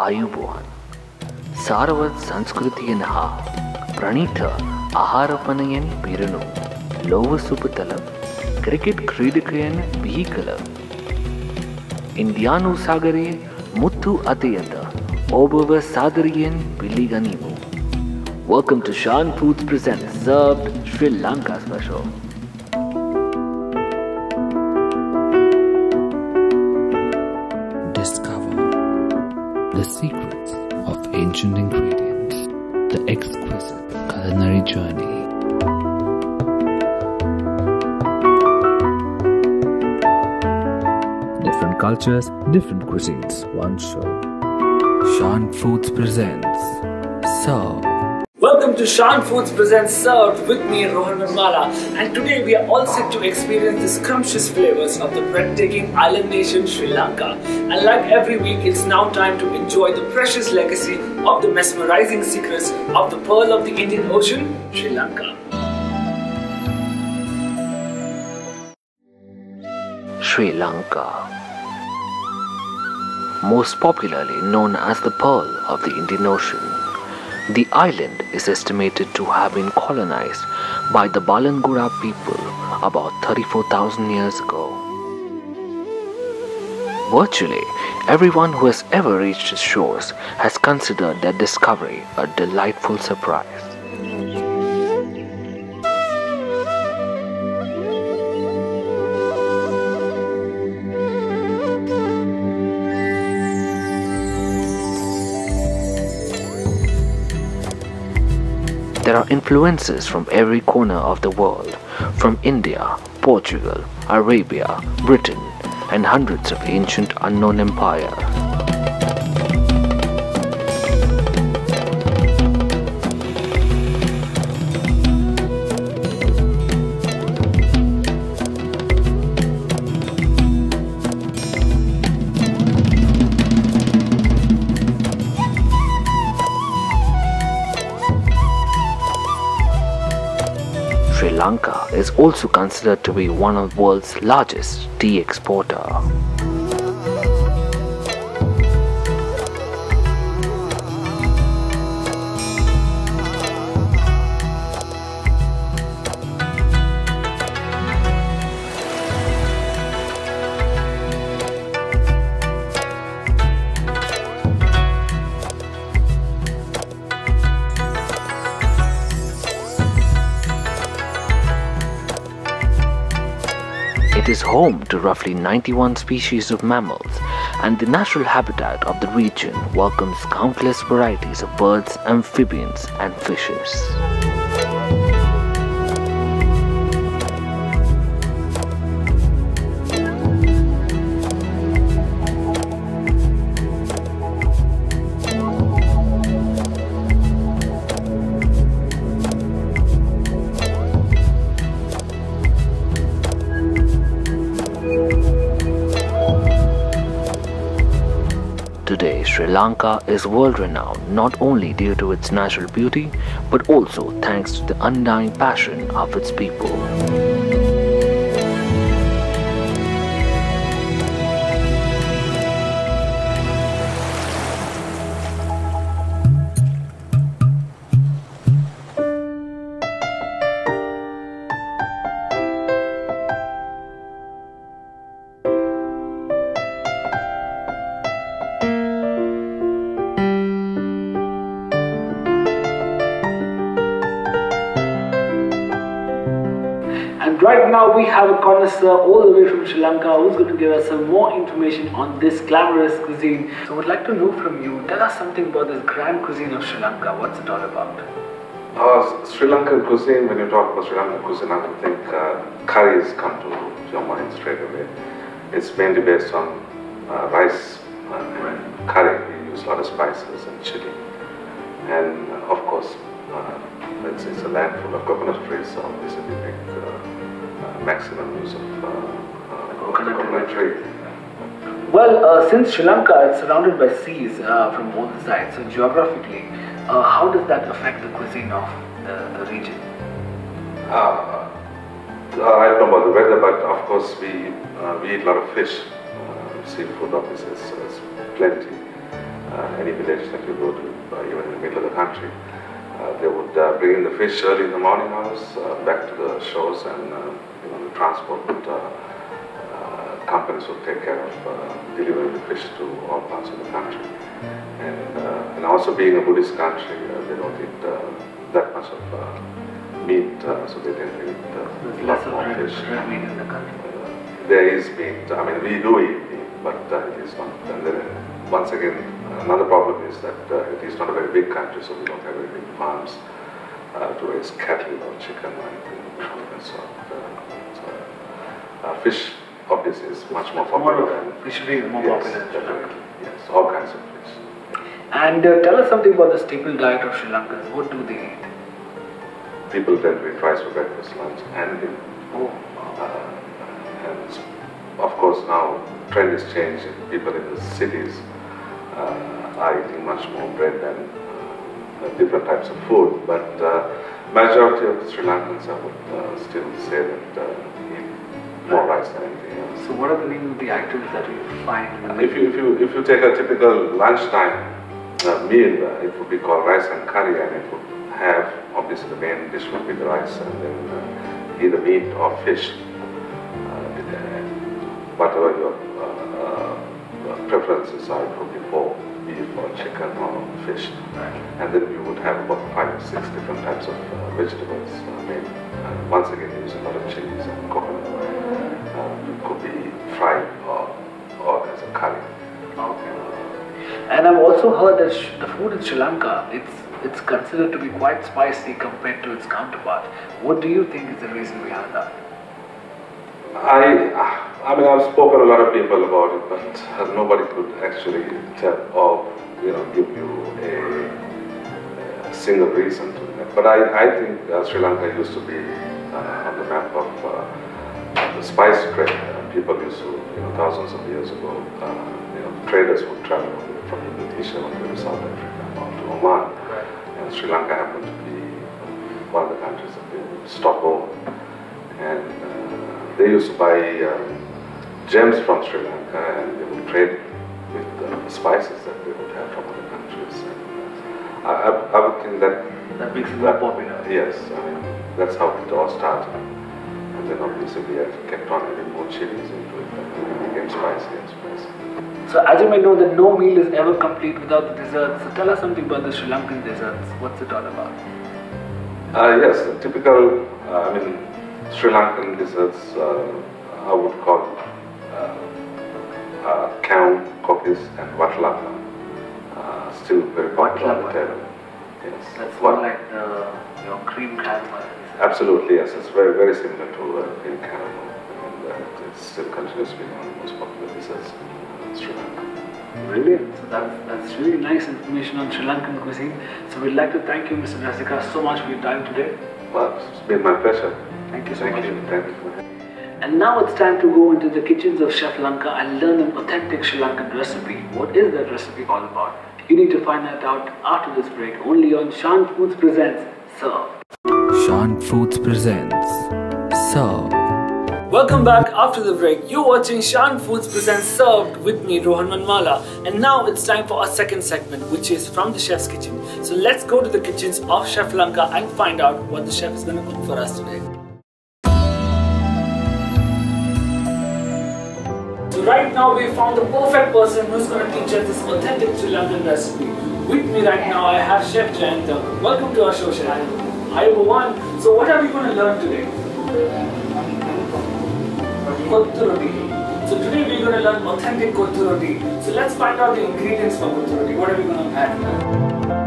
ආයුබෝවන් සාරවත් සංස්කෘතියෙන් හා ප්‍රණීත ආහාරපනයෙන් පිරුණු ලෝව සුපතල ක්‍රිකෙට් ක්‍රීඩකයන් බිහි කළ ඉන්දයානු සාගරයේ මුත්තු අතයද ඔබව සාදරයෙන් පිළිගනිමු. Welcome to Shan Foods present Served Sri Lanka Special. The secrets of ancient ingredients, the exquisite culinary journey. Different cultures, different cuisines, one show. Shan Foods presents Serve. Welcome to Shan Foods Presents Served with me, Rohan Nirmala, and today we are all set to experience the scrumptious flavors of the breathtaking island nation Sri Lanka. And like every week, it's now time to enjoy the precious legacy of the mesmerizing secrets of the pearl of the Indian Ocean, Sri Lanka. Sri Lanka. Most popularly known as the Pearl of the Indian Ocean, the island is estimated to have been colonized by the Balangoda people about 34,000 years ago. Virtually everyone who has ever reached its shores has considered their discovery a delightful surprise. There are influences from every corner of the world, from India, Portugal, Arabia, Britain, and hundreds of ancient unknown empires. Is also considered to be one of the world's largest tea exporter. Home to roughly 91 species of mammals, and the natural habitat of the region welcomes countless varieties of birds, amphibians, and fishes. Lanka is world renowned not only due to its natural beauty, but also thanks to the undying passion of its people. Have a connoisseur all the way from Sri Lanka who's going to give us some more information on this glamorous cuisine. So we'd like to know from you, tell us something about this grand cuisine of Sri Lanka. What's it all about? Uh, Sri Lankan cuisine, when you talk about Sri Lankan cuisine, I don't think uh, curries come to your mind straight away. It's mainly based on uh, rice and curry. We use a lot of spices and chili. And of course, uh, it's, it's a land full of coconut trees, so obviously we make maximum use of uh, uh, coconut. Well, uh, since Sri Lanka is surrounded by seas uh, from both sides, so geographically, uh, how does that affect the cuisine of the, the region? Uh, uh, I don't know about the weather, but of course we uh, we eat a lot of fish. Uh, seafood obviously is, plenty. uh, any village that you go to, even in the middle of the country. Uh, they would uh, bring in the fish early in the morning hours uh, back to the shores and uh, you know, the transport uh, uh, companies would take care of uh, delivering the fish to all parts of the country. And, uh, and also being a Buddhist country, uh, they don't eat uh, that much of uh, meat, uh, so they tend to eat uh, a lot more fish. meat in the country. Uh, there is meat. I mean, we do eat meat, but uh, it is not. And then once again, another problem is that uh, it is not a very big country, so we don't have very big farms uh, to raise cattle or chicken or anything. Uh, so, uh, fish, obviously, is much more More popular than fishery is more yes, popular in definitely. Yes, all kinds of fish. And uh, tell us something about the staple diet of Sri Lankans. What do they eat? People tend to eat rice for breakfast, lunch, and dinner. Oh, Uh, and of course now trend is changing. People in the cities uh, are eating much more bread than uh, different types of food. But uh, majority of Sri Lankans I would uh, still say that uh, eat more rice than anything else. so what are the names of the items that you find If you if you if you take a typical lunchtime uh, meal, uh, it would be called rice and curry, and it would have obviously the main dish would be the rice, and then uh, either meat or fish, uh, with, uh, whatever your uh, uh, preferences are. It would be pork, beef, or chicken, or fish, and then you would have about five or six different types of uh, vegetables uh, made. And once again, use a lot of chilies and coconut. Uh, it could be fried or or as a curry. And I've also heard that the food in Sri Lanka, it's it's considered to be quite spicy compared to its counterpart. What do you think is the reason behind that? I, I mean, I've spoken to a lot of people about it, but nobody could actually tell or you know give you a, a single reason to that. But I, I think uh, Sri Lanka used to be uh, on the map of uh, the spice trade. Uh, people used to, you know, thousands of years ago, uh, you know, traders would travel from Indonesia all the way to South Africa or to Oman, and Sri Lanka happened to be one of the countries that they would stop over. And uh, they used to buy um, gems from Sri Lanka and they would trade with uh, spices that they would have from other countries. And, I, I, I would think that. That makes it more popular. Yes, I mean, that's how it all started. And then obviously we have kept on adding more chilies into it and it became spicy and spicy. So as you may know that no meal is ever complete without the desserts. So tell us something about the Sri Lankan desserts. What's it all about? Uh, yes, typical, uh, I mean, Sri Lankan desserts, uh, I would call uh, uh, Kavum, Kokis, and Watalapam. Uh, still very popular Yes. That's Wat- more like the your cream caramel. Absolutely, yes. It's very, very similar to uh, cream caramel. And uh, it still continues to be one of the most popular desserts in Sri Lanka. Brilliant. So that's, that's really nice information on Sri Lankan cuisine. So we'd like to thank you, Mr. Rasika, so much for your time today. Well, it's been my pleasure. Thank you so Thank much. you. Thank you for having me. And now it's time to go into the kitchens of Chef Lanka and learn an authentic Sri Lankan recipe. What is that recipe all about? You need to find that out after this break, only on Shan Foods Presents Serve. Shan Foods presents Serve. Welcome back after the break. You're watching Shan Foods Presents Served with me, Rohan Vanmala. And now it's time for our second segment, which is from the chef's kitchen. So let's go to the kitchens of Chef Lanka and find out what the chef is going to cook for us today. Right now we found the perfect person who's going to teach us this authentic Sri Lankan recipe. With me right now I have Chef Jayanta. Welcome to our show, Chef. Hi everyone. So what are we going to learn today? Kottu. So today we're going to learn authentic kottu. So let's find out the ingredients for kottu. What are we going to add?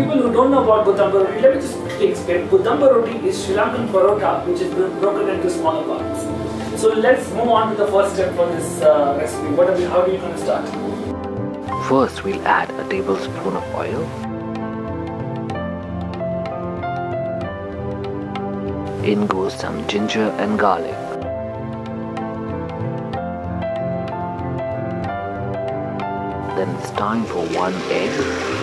People who don't know about Godamba roti, let me just explain. Godamba roti is Sri Lankan parota which is broken into smaller parts. So let's move on to the first step for this uh, recipe. What are we, how are you going to start? First, we'll add a tablespoon of oil. In goes some ginger and garlic. Then it's time for one egg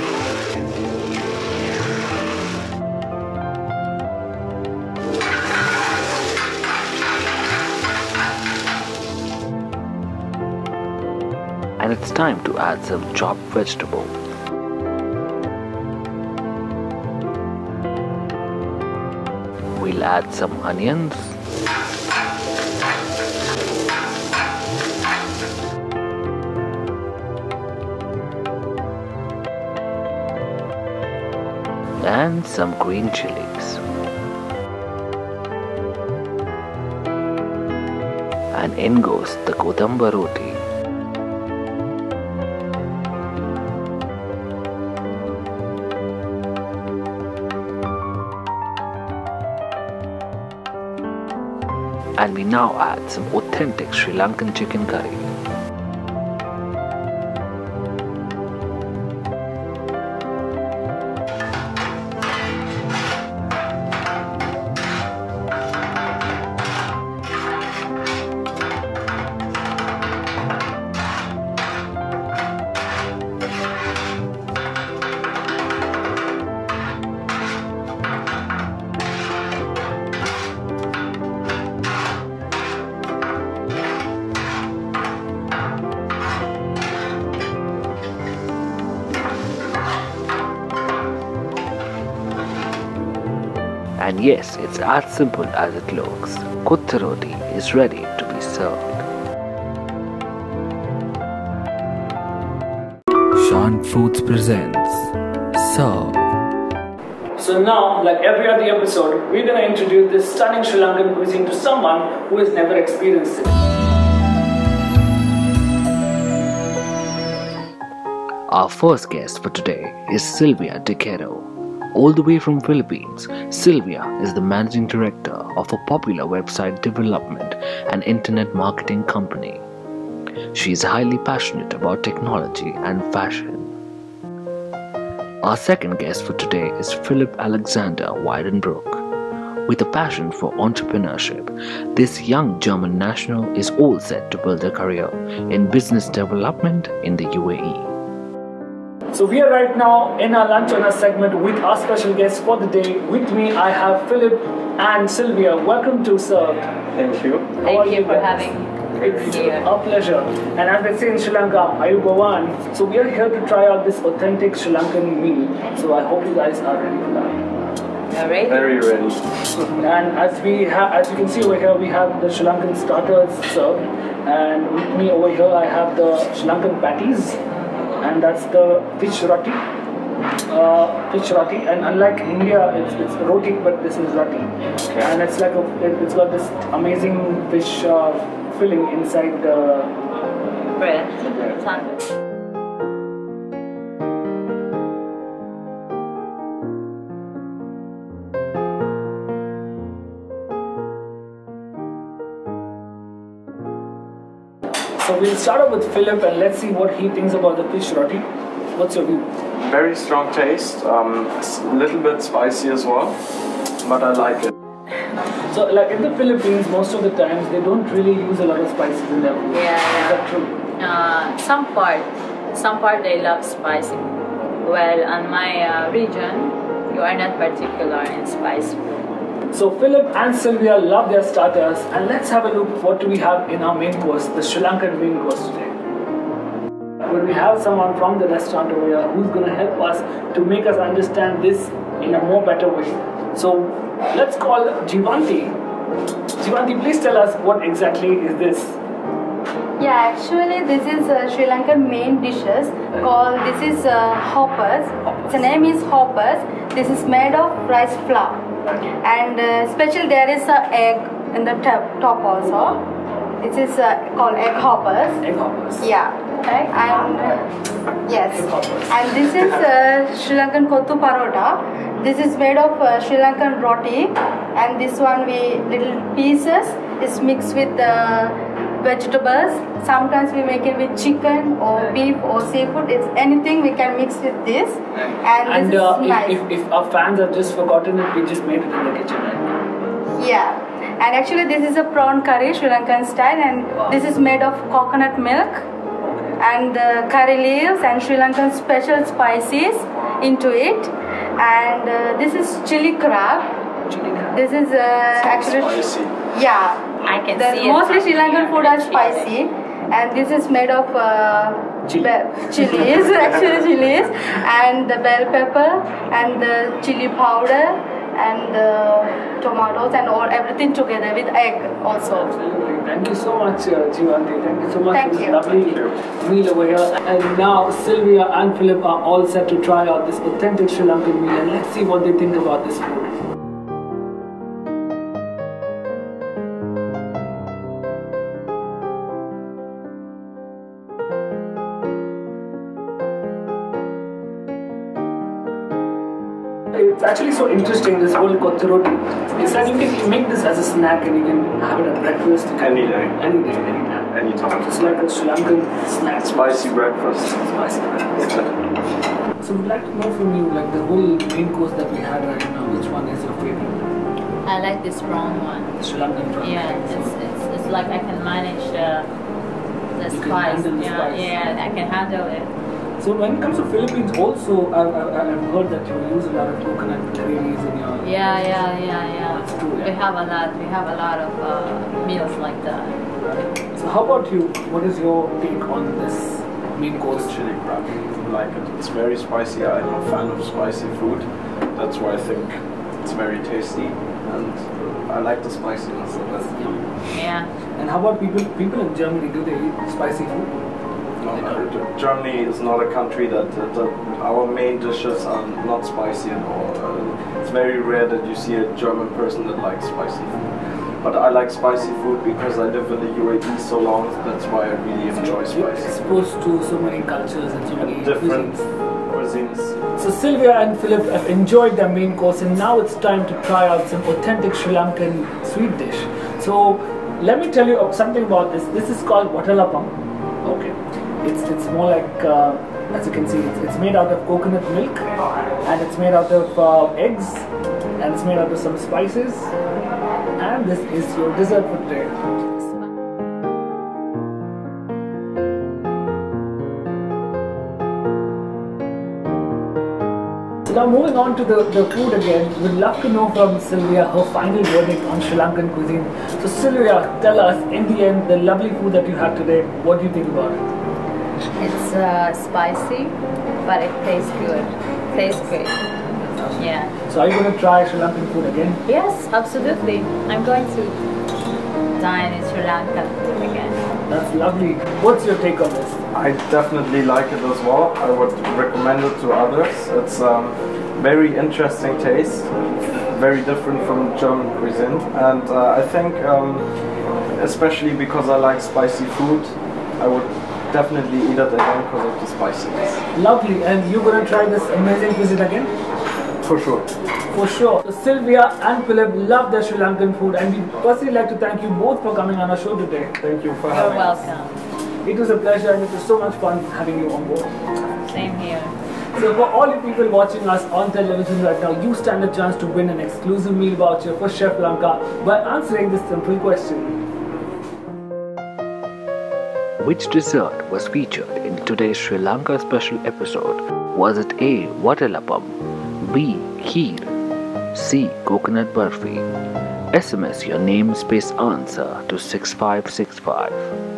it's time to add some chopped vegetable. We'll add some onions. And some green chilies. And in goes the Godamba roti. And we now add some authentic Sri Lankan chicken curry. Yes, it's as simple as it looks. Kottu roti is ready to be served. Shan Foods presents Serve. So now, like every other episode, we're gonna introduce this stunning Sri Lankan cuisine to someone who has never experienced it. Our first guest for today is Sylvia Dequero. All the way from Philippines, Sylvia is the managing director of a popular website development and internet marketing company. She is highly passionate about technology and fashion. Our second guest for today is Philip Alexander Weidenbrook. With a passion for entrepreneurship, this young German national is all set to build a career in business development in the UAE. So we are right now in our lunch honor segment with our special guest for the day. With me, I have Philip and Sylvia. Welcome to Serve. Thank you. How are Thank you you for guys? having me. It's here. our pleasure. And as they say in Sri Lanka, Ayubowan. So we are here to try out this authentic Sri Lankan meal. So I hope you guys are ready for that. All right. Very ready. And as we have, as you can see over here, we have the Sri Lankan starters served. And with me over here, I have the Sri Lankan patties, and that's the fish roti. Uh, fish roti, and unlike India, it's, it's roti, but this is roti, and it's like a, it, it's got this amazing fish uh, filling inside the. Bread. Sandwich. So we'll start off with Philip, and let's see what he thinks about the fish roti. What's your view? Very strong taste. Um, a little bit spicy as well, but I like it. So, like in the Philippines, most of the times they don't really use a lot of spices in their food. Yeah, Is yeah. that true? Uh, some part, some part they love spicy. Well, on my uh, region, you are not particular in spice food. So Philip and Sylvia love their starters, and let's have a look what do we have in our main course, the Sri Lankan main course today. But we have someone from the restaurant over here who's going to help us to make us understand this in a more better way. So let's call Jivanti. Jivanti, please tell us what exactly is this? Yeah, actually, this is uh, Sri Lankan main dishes called. This is uh, hoppers. The name is hoppers. This is made of rice flour, and uh, special there is a egg in the top, top also. This is uh, called egg hoppers. Egg hoppers. Yeah, and uh, yes, and this is uh, Sri Lankan kottu parota. This is made of uh, Sri Lankan roti, and this one we little pieces is mixed with uh, vegetables. Sometimes we make it with chicken or beef or seafood. It's anything we can mix with this, and, And this uh, is nice. if, if, if our fans have just forgotten it, we just made it in the kitchen, right? Yeah, and actually this is a prawn curry Sri Lankan style, and this is made of coconut milk and the curry leaves and Sri Lankan special spices into it, and uh, this is chili crab. Chili crab. This is uh, actually Spicy. yeah. I can The see mostly from Sri Lankan food are spicy, and this is made of uh, Chili. chilies, actually chilies, and the bell pepper and the chili powder and the tomatoes and all everything together with egg also. Absolutely. Thank you so much, uh, Jivanti. Thank you so much Thank for this you. lovely meal over here. And now Sylvia and Philip are all set to try out this authentic Sri Lankan meal and let's see what they think about this food. Actually so interesting, this whole kottu roti. It's like you can make this as a snack and you can have it at breakfast. you can- Any day. Any day, any time. Anytime. It's like a Sri Lankan snack. Spicy breakfast. Spicy breakfast. So we'd like to know from you, like the whole main course that we had right now, which one is your favorite? I like this brown one. The Sri Lankan drum. Yeah, it's, it's, it's like I can manage uh, the You can spice. handle the yeah, spice. yeah, I can handle it. So when it comes to Philippines, also I've, I've, I've heard that you use a lot of coconut gravies in your. Yeah, yeah, yeah, yeah. That's true, yeah. We have a lot. We have a lot of uh, meals like that. So how about you? What is your take on this main course? chili crab. I like it. It's very spicy. I'm a fan of spicy food. That's why I think it's very tasty, and I like the spiciness of it. Yeah. And how about people? People in Germany do they eat spicy food? Uh, Germany is not a country that, that, that our main dishes are not spicy at all. Uh, it's very rare that you see a German person that likes spicy food. But I like spicy food because I live in the UAE so long. That's why I really enjoy You're spicy. exposed to so many cultures and so many Different cuisines. cuisines. So Sylvia and Philip have enjoyed their main course and now it's time to try out some authentic Sri Lankan sweet dish. So let me tell you something about this. This is called watalapam. It's it's more like uh, as you can see it's, it's made out of coconut milk and it's made out of uh, eggs and it's made out of some spices and this is your dessert for today. Now moving on to the, the food again, we'd love to know from Sylvia her final verdict on Sri Lankan cuisine. So Sylvia, tell us in the end the lovely food that you had today, what do you think about it? It's uh, spicy, but it tastes good. Tastes great. Yeah. So are you going to try Sri Lankan food again? Yes, absolutely. I'm going to dine in Sri Lanka again. That's lovely. What's your take on this? I definitely like it as well. I would recommend it to others. It's um, very interesting taste, very different from German cuisine, and uh, I think, um, especially because I like spicy food, I would definitely eat it again because of the spiciness. Lovely. And you're going to try this amazing cuisine again? For sure. For sure. So Sylvia and Philip love their Sri Lankan food and we personally like to thank you both for coming on our show today. Thank you for You're having us. welcome. It was a pleasure and it was so much fun having you on board. Same here. So for all you people watching us on television right now, you stand a chance to win an exclusive meal voucher for Chef Lanka by answering this simple question. Which dessert was featured in today's Sri Lanka special episode? Was it A. Watalapam, B. Kheer, C. Coconut Burfi? SMS your name space answer to 6565.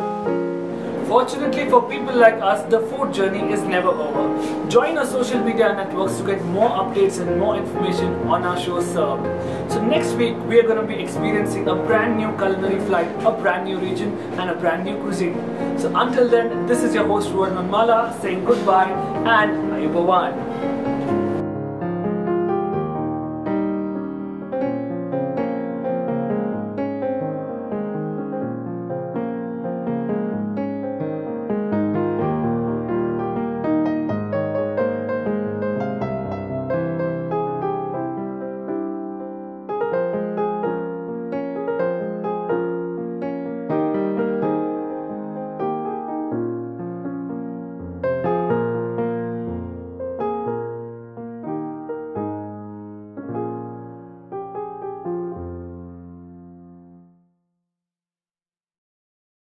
Fortunately for people like us, the food journey is never over. Join our social media networks to get more updates and more information on our show Served. So next week we are going to be experiencing a brand new culinary flight, a brand new region and a brand new cuisine. So until then, this is your host Rohan Vanmala saying goodbye and Ayubowan.